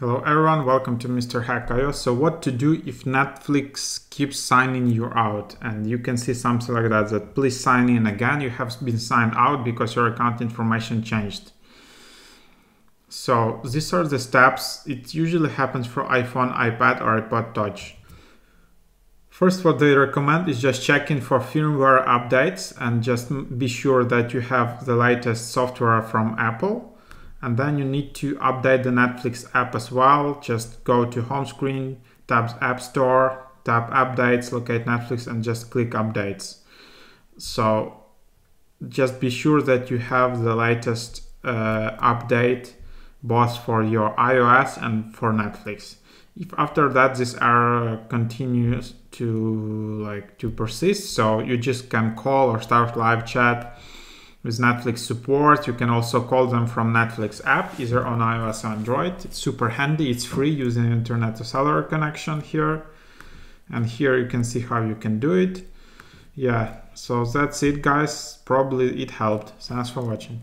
Hello everyone, welcome to Mr. Hack.io. So what to do if Netflix keeps signing you out and you can see something like that, that please sign in again, you have been signed out because your account information changed. So these are the steps. It usually happens for iPhone, iPad or iPod Touch. First, what they recommend is just checking for firmware updates and just be sure that you have the latest software from Apple and then you need to update the Netflix app as well. Just go to home screen, tap App Store, tap Updates, locate Netflix, and just click Updates. So just be sure that you have the latest uh, update both for your iOS and for Netflix. If after that this error continues to like to persist, so you just can call or start live chat with Netflix support. You can also call them from Netflix app, either on iOS or Android. It's super handy. It's free using internet to cellular connection here. And here you can see how you can do it. Yeah, so that's it guys. Probably it helped. Thanks for watching.